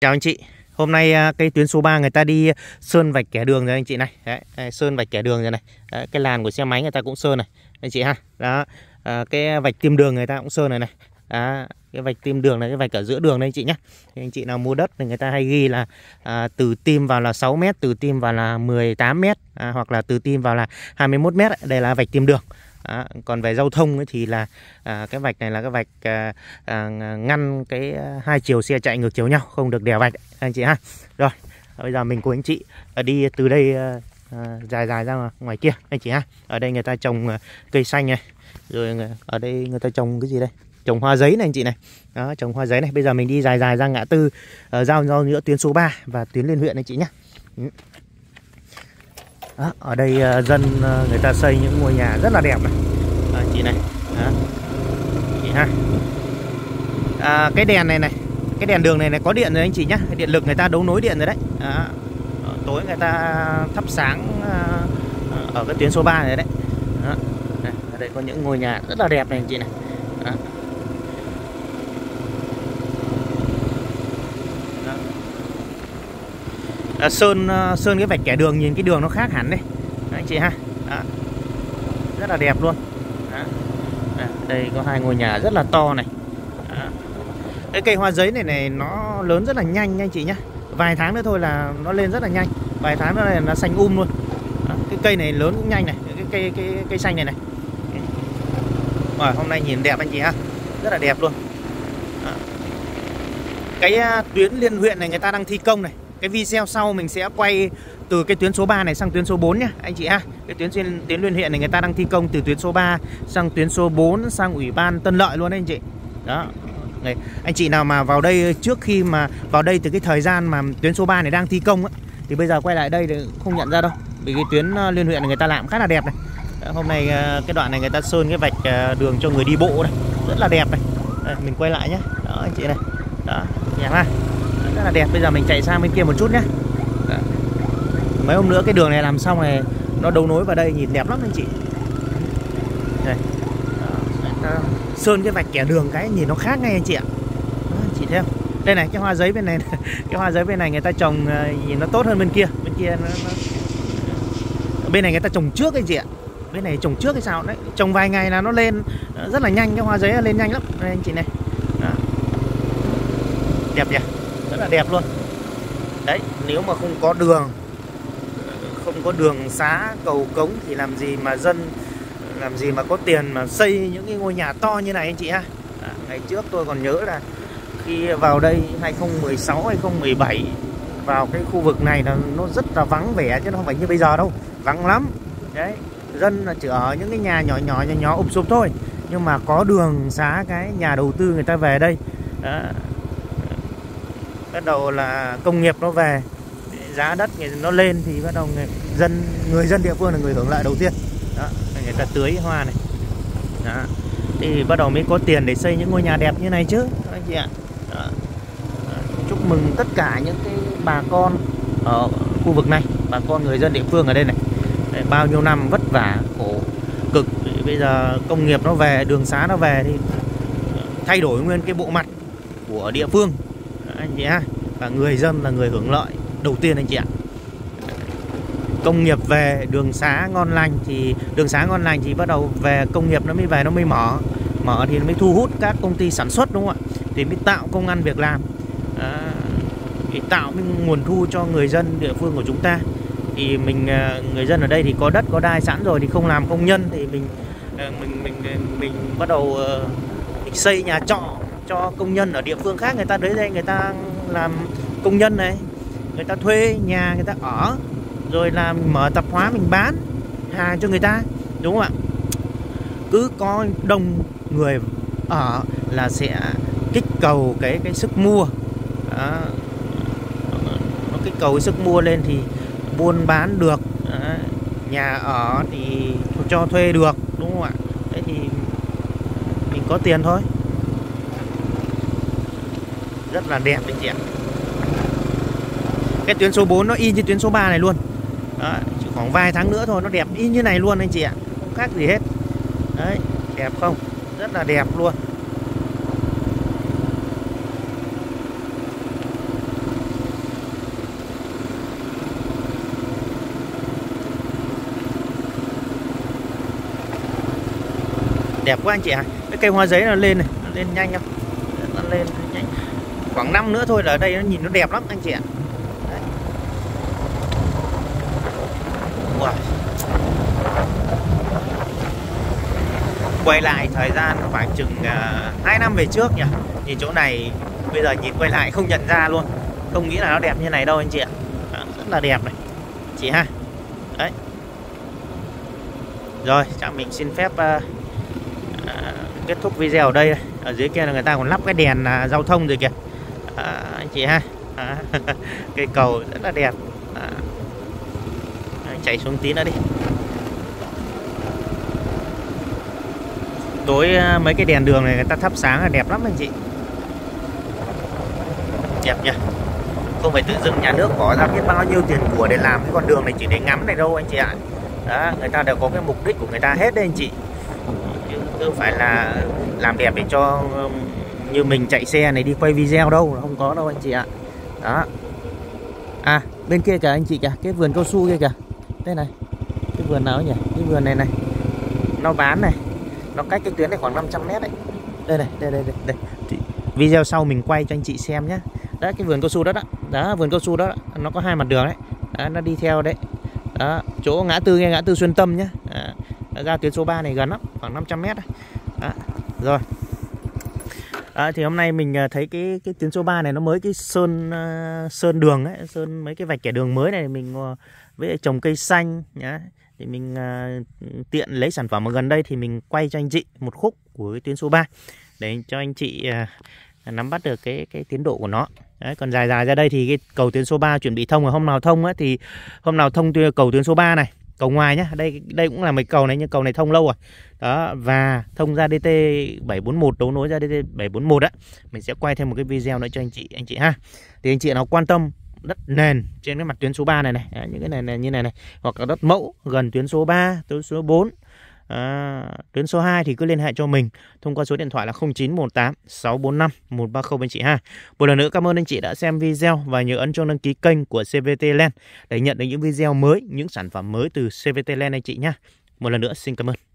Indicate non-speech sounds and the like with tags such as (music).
Chào anh chị. Hôm nay à, cây tuyến số 3 người ta đi sơn vạch kẻ đường rồi anh chị này. Đấy, Sơn vạch kẻ đường rồi này. Đấy, Cái làn của xe máy người ta cũng sơn này Anh chị ha. Đó à, Cái vạch tiêm đường người ta cũng sơn này này. Đó cái vạch tim đường này cái vạch ở giữa đường đây anh chị nhé thì anh chị nào mua đất thì người ta hay ghi là à, từ tim vào là 6 mét từ tim vào là 18 mét à, hoặc là từ tim vào là 21 mét. Đây là vạch tim đường. À, còn về giao thông ấy thì là à, cái vạch này là cái vạch à, à, ngăn cái à, hai chiều xe chạy ngược chiều nhau không được đèo vạch anh chị ha. Rồi bây giờ mình cùng anh chị à, đi từ đây à, à dài dài ra ngoài kia anh chị ha. Ở đây người ta trồng à, cây xanh này rồi ở đây người ta trồng cái gì đây? Trồng hoa giấy này anh chị này. Đó trồng hoa giấy này. Bây giờ mình đi dài dài ra ngã tư uh, giao nhau giữa tuyến số 3 và tuyến liên huyện anh chị nhé ừ đó, ở đây ờ, dân ờ, người ta xây những ngôi nhà rất là đẹp này. À, anh chị này. Đó. chị ha à, cái đèn này này cái đèn đường này này có điện rồi anh chị nhá. Điện lực người ta đấu nối điện rồi đấy. Đó. Ờ, tối người ta thắp sáng ở cái tuyến số 3 này đấy. Đó. Đây, ở đây có những ngôi nhà rất là đẹp này anh chị này. Là sơn ờ, sơn cái vạch kẻ đường nhìn cái đường nó khác hẳn đấy Đấy, anh chị ha. Đó. rất là đẹp luôn. Đó. À, đây có hai ngôi nhà rất là to này. Đó. cái cây hoa giấy này này nó lớn rất là nhanh nha anh chị nhá. Vài tháng nữa thôi là nó lên rất là nhanh. Vài tháng nữa là nó xanh um luôn. Đó. cái cây này lớn cũng nhanh này. Cái cây cây cây xanh này này. Rồi, hôm nay nhìn đẹp anh chị ha. Rất là đẹp luôn. Đó. cái à, tuyến liên huyện này người ta đang thi công này cái video sau mình sẽ quay từ cái tuyến số 3 này sang tuyến số 4 nhá anh chị ha. Cái tuyến tuyến, tuyến liên huyện này người ta đang thi công từ tuyến số 3 sang tuyến số 4 sang ủy ban Tân Lợi luôn đấy anh chị. Đó. Này, anh chị nào mà vào đây trước khi mà vào đây từ cái thời gian mà tuyến số 3 này đang thi công á thì bây giờ quay lại đây thì không nhận ra đâu. Vì cái tuyến ờ, liên huyện này người ta làm khá là đẹp này. Đó, hôm nay ờ, cái đoạn này người ta sơn cái vạch ờ, đường cho người đi bộ này, rất là đẹp này. Đây, mình quay lại nhé. Đó anh chị này. Đó, đẹp ha rất là đẹp. Bây giờ mình chạy sang bên kia một chút nhé. Mấy hôm nữa cái đường này làm xong này nó đấu nối vào đây nhìn đẹp lắm anh chị. Đây. Sơn cái vạch kẻ đường cái nhìn nó khác ngay anh chị ạ. Đó, chị thấy không đây này cái hoa giấy bên này (laughs) cái hoa giấy bên này người ta trồng ờ, nhìn nó tốt hơn bên kia. Bên kia nó, nó... bên này người ta trồng trước anh chị ạ. Bên này trồng trước hay sao đấy. Trồng vài ngày là nó lên ờ, rất là nhanh. Cái hoa giấy lên nhanh lắm. Đây anh chị này. Đó. đẹp nhỉ? Rất là đẹp luôn. Đấy nếu mà không có đường không có đường xá cầu cống thì làm gì mà dân làm gì mà có tiền mà xây những cái ngôi nhà to như này anh chị ha? À, ngày trước tôi còn nhớ là khi vào đây 2016 2017 vào cái khu vực này là nó rất là vắng vẻ chứ nó không phải như bây giờ đâu. Vắng lắm. Đấy dân là chỉ ở những cái nhà nhỏ nhỏ nhỏ nhỏ ụp sụp thôi. Nhưng mà có đường xá cái nhà đầu tư người ta về đây. À, bắt đầu là công nghiệp nó về, giá đất nó lên thì bắt đầu người dân người dân địa phương là người hưởng lợi đầu tiên đó, người ta tưới hoa này đó. thì bắt đầu mới có tiền để xây những ngôi nhà đẹp như này chứ anh chị ạ đó. chúc mừng tất cả những cái bà con ở khu vực này, bà con người dân địa phương ở đây này để bao nhiêu năm vất vả, khổ, cực bây giờ công nghiệp nó về, đường xá nó về thì thay đổi nguyên cái bộ mặt của địa phương anh chị ha và người dân là người hưởng lợi đầu tiên anh chị ạ. Công nghiệp về đường xá ngon lành thì đường xá ngon lành thì bắt đầu về công nghiệp nó mới về nó mới mở. Mở thì nó mới thu hút các công ty sản xuất đúng không ạ? Thì mới tạo công ăn việc làm. À, thì tạo cái nguồn thu cho người dân địa phương của chúng ta. Thì mình à, người dân ở đây thì có đất có đai sẵn rồi thì không làm công nhân thì mình à, mình mình mình, mình bắt đầu mình xây nhà trọ cho công nhân ở địa phương khác, người ta đến đây người ta làm công nhân này, người ta thuê nhà, người ta ở, rồi là mở tạp hóa, mình bán hàng cho người ta, đúng không ạ? Cứ có đông người ở là sẽ kích cầu cái cái sức mua. Đó. nó kích cầu cái sức mua lên thì buôn bán được. Đó. nhà ở thì cho thuê được, đúng không ạ? Thế thì mình có tiền thôi rất là đẹp anh chị ạ. Cái tuyến số 4 nó y như tuyến số 3 này luôn. Đó, chỉ khoảng vài tháng nữa thôi nó đẹp y như này luôn anh chị ạ. Không khác gì hết. Đấy đẹp không? Rất là đẹp luôn. Đẹp quá anh chị ạ. À. cái cây hoa giấy nó lên này nó lên nhanh không nó lên nhanh khoảng năm nữa thôi là ở đây nó nhìn nó đẹp lắm anh chị ạ. Đấy. Wow. quay lại thời gian khoảng chừng à, uh, 2 năm về trước nhỉ. Nhìn chỗ này bây giờ nhìn quay lại không nhận ra luôn. Không nghĩ là nó đẹp như này đâu anh chị ạ. À, rất là đẹp này. Chị ha. Đấy. Rồi chắc mình xin phép uh, uh, kết thúc video ở đây. Ở dưới kia là người ta còn lắp cái đèn uh, giao thông rồi kìa. À, anh chị ha. À, (laughs) cây cầu rất là đẹp. À, chạy xuống tí nữa đi. Tối à, mấy cái đèn đường này người ta thắp sáng là đẹp lắm anh chị. Đẹp nhỉ? Không phải tự dưng nhà nước bỏ ra biết bao nhiêu tiền của để làm cái con đường này chỉ để ngắm này đâu anh chị ạ. Đó người ta đều có cái mục đích của người ta hết đấy anh chị. Chứ không phải là làm đẹp để cho như mình chạy xe này đi quay video đâu không có đâu anh chị ạ. Đó. À bên kia kìa anh chị kìa cái vườn cao su kia kìa. Đây này cái vườn nào nhỉ? Cái vườn này này. Nó bán này. Nó cách cái tuyến này khoảng 500 mét đấy. Đây này đây đây đây, đây. video sau mình quay cho anh chị xem nhé đó cái vườn cao su đó đó. Đó vườn cao su đó, đó. nó có hai mặt đường đấy. Đó, nó đi theo đấy. Đó chỗ ngã tư nghe ngã tư xuyên Tâm nhá. Ra tuyến số 3 này gần lắm khoảng 500 mét đấy. Đó, rồi. À, thì hôm nay mình ờ, thấy cái cái tuyến số 3 này nó mới cái sơn uh, sơn đường ấy, sơn mấy cái vạch kẻ đường mới này mình uh, với trồng cây xanh nhá. Thì mình uh, tiện lấy sản phẩm ở gần đây thì mình quay cho anh chị một khúc của cái tuyến số 3 để cho anh chị uh, nắm bắt được cái cái tiến độ của nó. Đấy, còn dài dài ra đây thì cái cầu tuyến số 3 chuẩn bị thông rồi hôm nào thông á thì hôm nào thông cầu tuyến số 3 này cầu ngoài nhá. Đây đây cũng là mấy cầu này nhưng cầu này thông lâu rồi. Đó và thông ra DT 741 đấu nối ra DT 741 á. Mình sẽ quay thêm một cái video nữa cho anh chị anh chị ha. Thì anh chị nào quan tâm đất nền trên cái mặt tuyến số 3 này này à, những cái này, này như này này hoặc là đất mẫu gần tuyến số 3 tuyến số 4 À, tuyến số 2 thì cứ liên hệ cho mình thông qua số điện thoại là 0918 645 130 anh chị ha. Một lần nữa cảm ơn anh chị đã xem video và nhớ ấn chuông đăng ký kênh của CVT Land để nhận được những video mới, những sản phẩm mới từ CVT Land anh chị nhé. Một lần nữa xin cảm ơn.